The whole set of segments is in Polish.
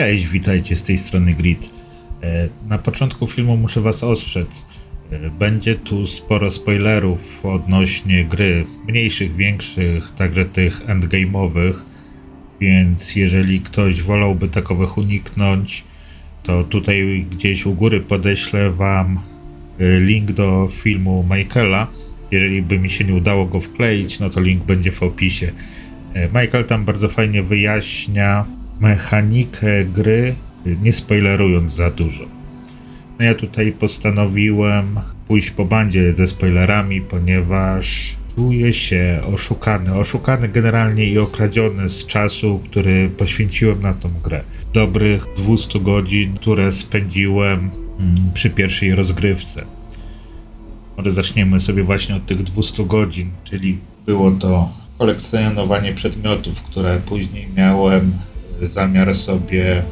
Cześć, witajcie z tej strony Grid. E, Na początku filmu muszę Was ostrzec. E, Będzie tu sporo spoilerów odnośnie gry, mniejszych, większych, także tych endgame'owych, więc jeżeli ktoś wolałby takowych uniknąć, to tutaj gdzieś u góry podeślę Wam e, link do filmu Michaela. Jeżeli by mi się nie udało go wkleić, no to link będzie w opisie. Michael tam bardzo fajnie wyjaśnia mechanikę gry, nie spoilerując za dużo. No ja tutaj postanowiłem pójść po bandzie ze spoilerami, ponieważ czuję się oszukany. Oszukany generalnie i okradziony z czasu, który poświęciłem na tą grę. Dobrych 200 godzin, które spędziłem mm, przy pierwszej rozgrywce. Może zaczniemy sobie właśnie od tych 200 godzin, czyli było to kolekcjonowanie przedmiotów, które później miałem zamiar sobie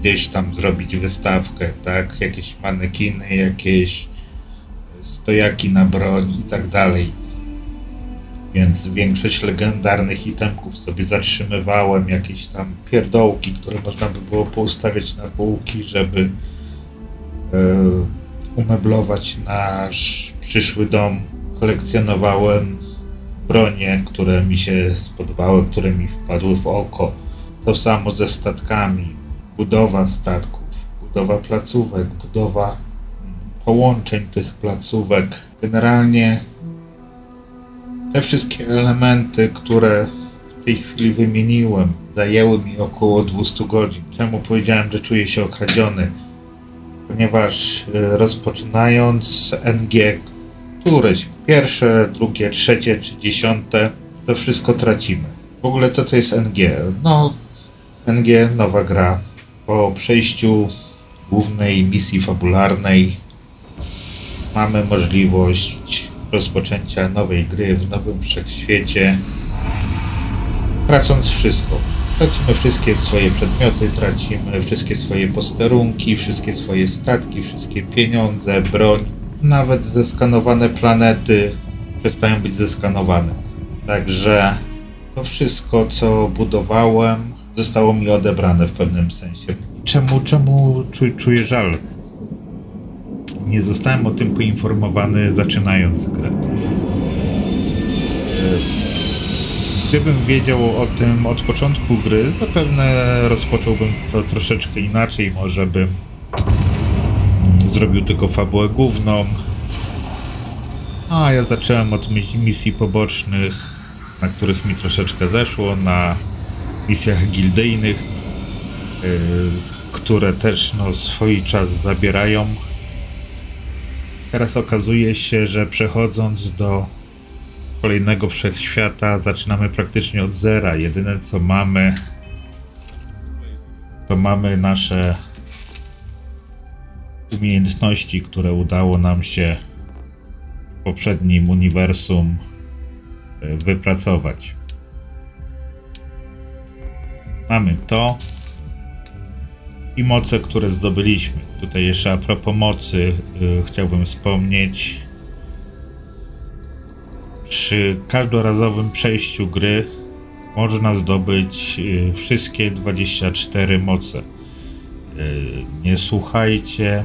gdzieś tam zrobić wystawkę, tak? Jakieś manekiny, jakieś stojaki na broń i tak dalej. Więc większość legendarnych itemków sobie zatrzymywałem, jakieś tam pierdołki, które można by było poustawiać na półki, żeby e, umeblować nasz przyszły dom. Kolekcjonowałem bronie, które mi się spodobały, które mi wpadły w oko. To samo ze statkami. Budowa statków, budowa placówek, budowa połączeń tych placówek. Generalnie te wszystkie elementy, które w tej chwili wymieniłem, zajęły mi około 200 godzin. Czemu powiedziałem, że czuję się okradziony? Ponieważ y, rozpoczynając NG, któreś pierwsze, drugie, trzecie czy dziesiąte, to wszystko tracimy. W ogóle co to jest NG? No, NG, nowa gra. Po przejściu głównej misji fabularnej mamy możliwość rozpoczęcia nowej gry w nowym wszechświecie, tracąc wszystko. Tracimy wszystkie swoje przedmioty, tracimy wszystkie swoje posterunki, wszystkie swoje statki, wszystkie pieniądze, broń. Nawet zeskanowane planety przestają być zeskanowane. Także to wszystko, co budowałem, zostało mi odebrane w pewnym sensie. Czemu, czemu czu, czuję żal? Nie zostałem o tym poinformowany zaczynając grę. E, Gdybym wiedział o tym od początku gry, zapewne rozpocząłbym to troszeczkę inaczej. Może bym mm, zrobił tylko fabułę główną. A ja zacząłem od mi- misji pobocznych, na których mi troszeczkę zeszło, na misjach gildyjnych, yy, które też no, swój czas zabierają. Teraz okazuje się, że przechodząc do kolejnego wszechświata zaczynamy praktycznie od zera. Jedyne co mamy to mamy nasze umiejętności, które udało nam się w poprzednim uniwersum yy, wypracować. Mamy to i moce, które zdobyliśmy. Tutaj jeszcze a propos mocy yy, chciałbym wspomnieć. Przy każdorazowym przejściu gry można zdobyć yy, wszystkie 24 moce. Yy, nie słuchajcie,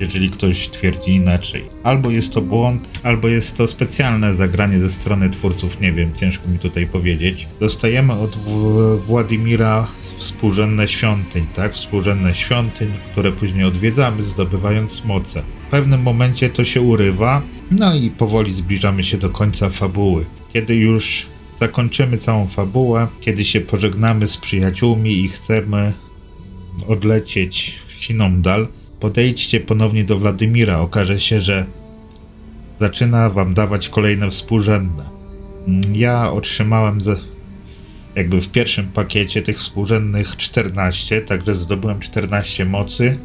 jeżeli ktoś twierdzi inaczej. Albo jest to błąd, albo jest to specjalne zagranie ze strony twórców, nie wiem, ciężko mi tutaj powiedzieć. Dostajemy od w- Władimira współrzędne świątyń, tak? Współrzędne świątyń, które później odwiedzamy, zdobywając moce. W pewnym momencie to się urywa, no i powoli zbliżamy się do końca fabuły. Kiedy już zakończymy całą fabułę, kiedy się pożegnamy z przyjaciółmi i chcemy odlecieć w siną dal, podejdźcie ponownie do Władimira. Okaże się, że zaczyna wam dawać kolejne współrzędne. Ja otrzymałem ze, jakby w pierwszym pakiecie tych współrzędnych 14, także zdobyłem 14 mocy.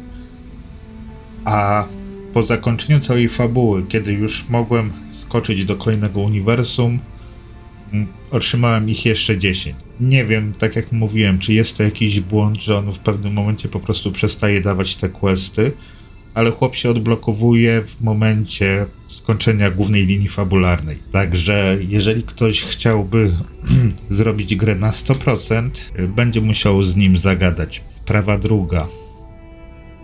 A po zakończeniu całej fabuły, kiedy już mogłem skoczyć do kolejnego uniwersum, mm, otrzymałem ich jeszcze 10. Nie wiem, tak jak mówiłem, czy jest to jakiś błąd, że on w pewnym momencie po prostu przestaje dawać te questy, ale chłop się odblokowuje w momencie skończenia głównej linii fabularnej. Także jeżeli ktoś chciałby zrobić grę na 100%, będzie musiał z nim zagadać. Sprawa druga.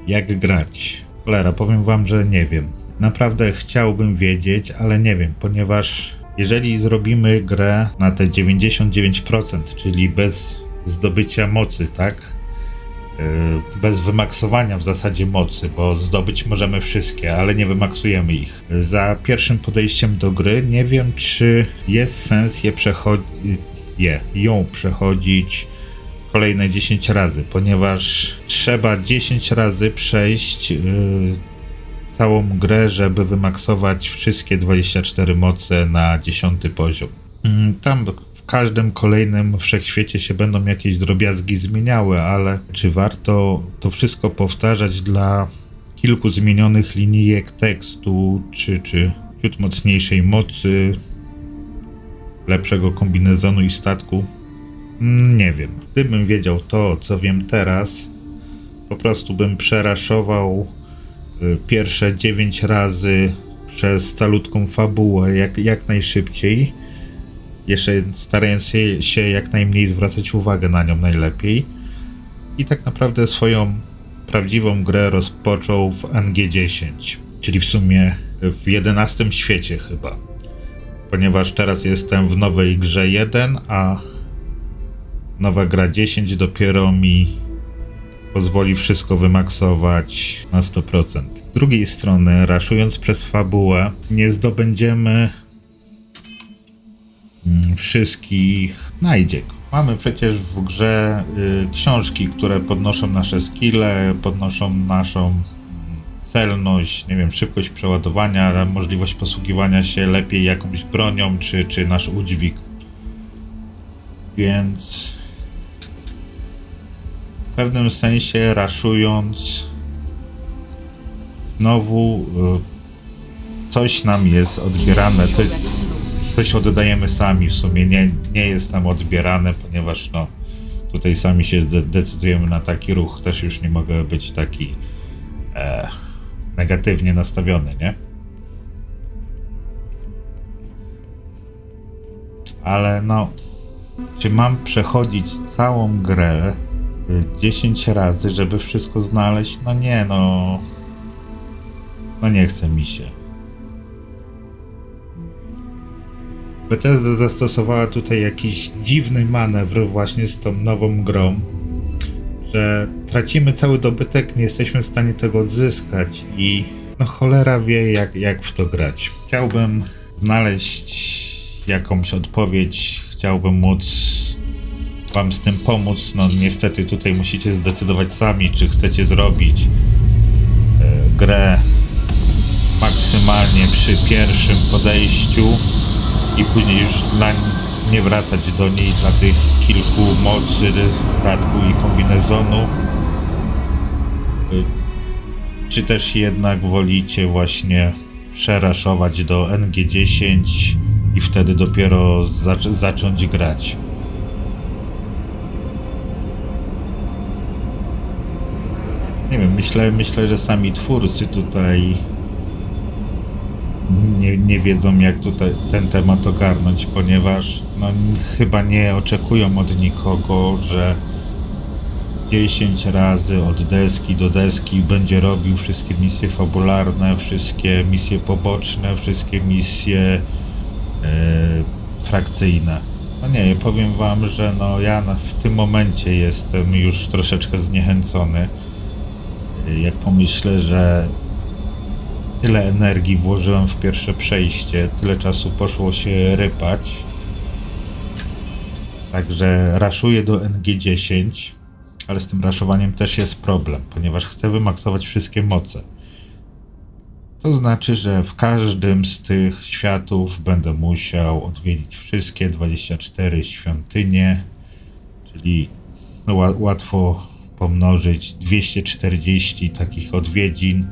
Jak grać? Cholera, powiem wam, że nie wiem. Naprawdę chciałbym wiedzieć, ale nie wiem, ponieważ jeżeli zrobimy grę na te 99%, czyli bez zdobycia mocy, tak? Yy, bez wymaksowania w zasadzie mocy, bo zdobyć możemy wszystkie, ale nie wymaksujemy ich. Za pierwszym podejściem do gry nie wiem, czy jest sens je przechodzić, je, ją przechodzić kolejne 10 razy, ponieważ trzeba 10 razy przejść yy, całą grę, żeby wymaksować wszystkie 24 moce na 10 poziom. Yy, tam w każdym kolejnym wszechświecie się będą jakieś drobiazgi zmieniały, ale czy warto to wszystko powtarzać dla kilku zmienionych linijek tekstu, czy, czy ciut mocniejszej mocy, lepszego kombinezonu i statku? Mm, nie wiem. Gdybym wiedział to, co wiem teraz, po prostu bym przeraszował pierwsze 9 razy przez calutką fabułę jak, jak najszybciej jeszcze starając się, się jak najmniej zwracać uwagę na nią najlepiej. I tak naprawdę swoją prawdziwą grę rozpoczął w NG10, czyli w sumie w 11 świecie chyba. Ponieważ teraz jestem w nowej grze 1, a nowa gra 10 dopiero mi pozwoli wszystko wymaksować na 100%. Z drugiej strony, raszując przez fabułę, nie zdobędziemy Mm, wszystkich znajdziek. Mamy przecież w grze y, książki, które podnoszą nasze skille, podnoszą naszą celność, nie wiem, szybkość przeładowania, możliwość posługiwania się lepiej jakąś bronią, czy, czy nasz udźwig. Więc w pewnym sensie raszując znowu y, coś nam jest odbierane, coś, coś oddajemy sami. W sumie, nie, nie jest nam odbierane, ponieważ no tutaj sami się decydujemy na taki ruch, też już nie mogę być taki e, negatywnie nastawiony, nie? Ale no, czy mam przechodzić całą grę 10 razy, żeby wszystko znaleźć? No nie, no. No nie chce mi się. Bethesda zastosowała tutaj jakiś dziwny manewr właśnie z tą nową grą, że tracimy cały dobytek, nie jesteśmy w stanie tego odzyskać i no cholera wie jak, jak w to grać. Chciałbym znaleźć jakąś odpowiedź, chciałbym móc wam z tym pomóc, no niestety tutaj musicie zdecydować sami, czy chcecie zrobić e, grę maksymalnie przy pierwszym podejściu, i później już nie wracać do niej dla tych kilku mocy statku i kombinezonu. Y, czy też jednak wolicie właśnie przeraszować do NG10 i wtedy dopiero zac zacząć grać? Nie wiem, myślę, myślę, że sami twórcy tutaj nie, nie wiedzą, jak tutaj ten temat ogarnąć, ponieważ no, chyba nie oczekują od nikogo, że 10 razy od deski do deski będzie robił wszystkie misje fabularne, wszystkie misje poboczne, wszystkie misje e, frakcyjne. No nie, powiem wam, że no ja w tym momencie jestem już troszeczkę zniechęcony. Jak pomyślę, że tyle energii włożyłem w pierwsze przejście, tyle czasu poszło się rypać. Także raszuję do NG10, ale z tym raszowaniem też jest problem, ponieważ chcę wymaksować wszystkie moce. To znaczy, że w każdym z tych światów będę musiał odwiedzić wszystkie 24 świątynie, czyli no, łatwo pomnożyć 240 takich odwiedzin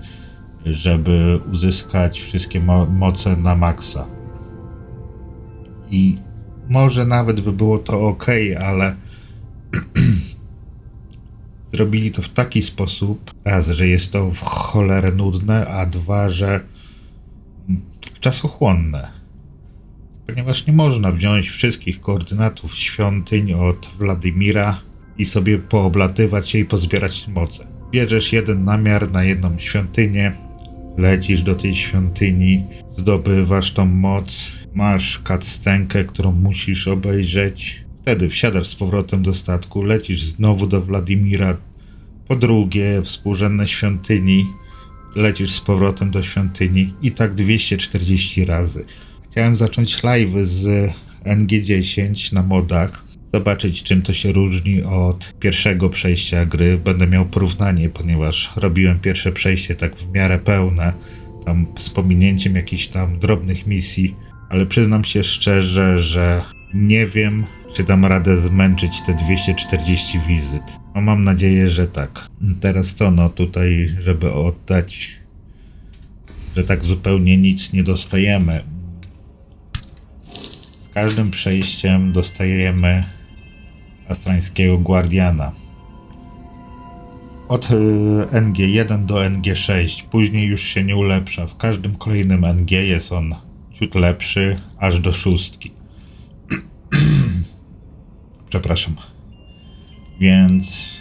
żeby uzyskać wszystkie mo moce na maksa. I może nawet by było to ok, ale zrobili to w taki sposób, raz, że jest to w cholerę nudne, a dwa, że czasochłonne. Ponieważ nie można wziąć wszystkich koordynatów świątyń od Wladimira i sobie pooblatywać je i pozbierać moce. Bierzesz jeden namiar na jedną świątynię, lecisz do tej świątyni, zdobywasz tą moc, masz cutscenkę, którą musisz obejrzeć. Wtedy wsiadasz z powrotem do statku, lecisz znowu do Wladimira. Po drugie, współrzędne świątyni, lecisz z powrotem do świątyni i tak 240 razy. Chciałem zacząć live z NG10 na modach, zobaczyć czym to się różni od pierwszego przejścia gry. Będę miał porównanie, ponieważ robiłem pierwsze przejście tak w miarę pełne, tam z pominięciem jakichś tam drobnych misji, ale przyznam się szczerze, że nie wiem, czy dam radę zmęczyć te 240 wizyt. No mam nadzieję, że tak. Teraz co, no tutaj, żeby oddać, że tak zupełnie nic nie dostajemy. Z każdym przejściem dostajemy astrańskiego Guardiana. Od y, NG1 do NG6, później już się nie ulepsza. W każdym kolejnym NG jest on ciut lepszy, aż do szóstki. Przepraszam. Więc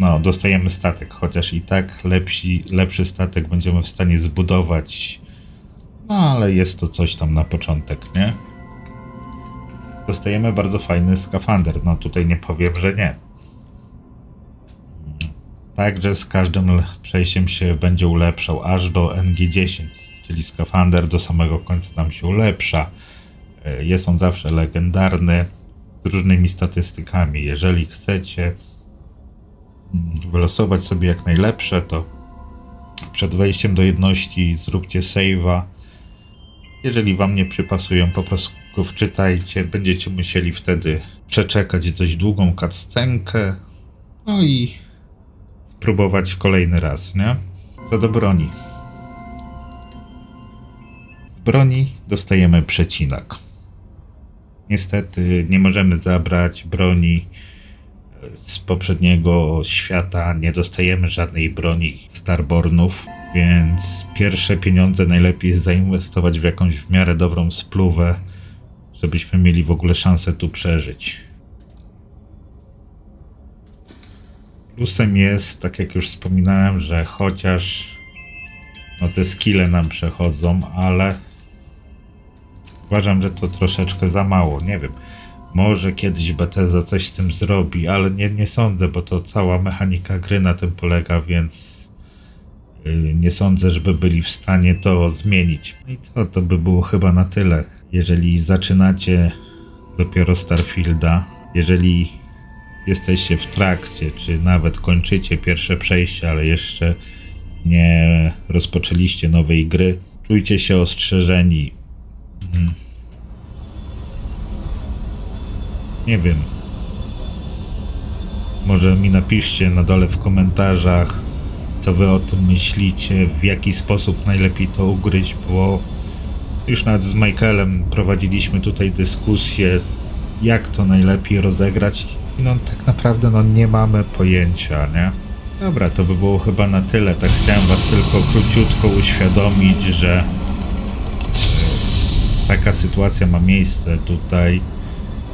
no, dostajemy statek, chociaż i tak lepsi, lepszy statek będziemy w stanie zbudować. No, ale jest to coś tam na początek, nie? Dostajemy bardzo fajny skafander. No, tutaj nie powiem, że nie. Także z każdym przejściem się będzie ulepszał aż do NG10, czyli skafander do samego końca nam się ulepsza. E, jest on zawsze legendarny z różnymi statystykami. Jeżeli chcecie mm, wylosować sobie jak najlepsze, to przed wejściem do jedności zróbcie save'a. Jeżeli wam nie przypasują, po prostu go wczytajcie. Będziecie musieli wtedy przeczekać dość długą cutscenkę. No i spróbować kolejny raz, nie? Co do broni. Z broni dostajemy przecinak. Niestety nie możemy zabrać broni z poprzedniego świata, nie dostajemy żadnej broni Starbornów, więc pierwsze pieniądze najlepiej zainwestować w jakąś w miarę dobrą spluwę, żebyśmy mieli w ogóle szansę tu przeżyć. Plusem jest, tak jak już wspominałem, że chociaż no te skille nam przechodzą, ale Uważam, że to troszeczkę za mało. Nie wiem. Może kiedyś Bethesda coś z tym zrobi, ale nie, nie sądzę, bo to cała mechanika gry na tym polega, więc nie sądzę, żeby byli w stanie to zmienić. I co, to by było chyba na tyle. Jeżeli zaczynacie dopiero Starfielda, jeżeli jesteście w trakcie, czy nawet kończycie pierwsze przejście, ale jeszcze nie rozpoczęliście nowej gry, czujcie się ostrzeżeni. Hmm. Nie wiem. Może mi napiszcie na dole w komentarzach, co wy o tym myślicie, w jaki sposób najlepiej to ugryźć, bo już nawet z Michaelem prowadziliśmy tutaj dyskusję, jak to najlepiej rozegrać i no tak naprawdę no nie mamy pojęcia, nie? Dobra, to by było chyba na tyle. Tak chciałem was tylko króciutko uświadomić, że e, taka sytuacja ma miejsce tutaj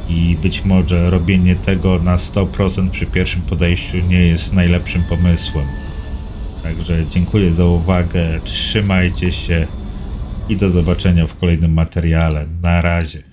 i być może robienie tego na 100% przy pierwszym podejściu nie jest najlepszym pomysłem. Także dziękuję za uwagę, trzymajcie się i do zobaczenia w kolejnym materiale. Na razie.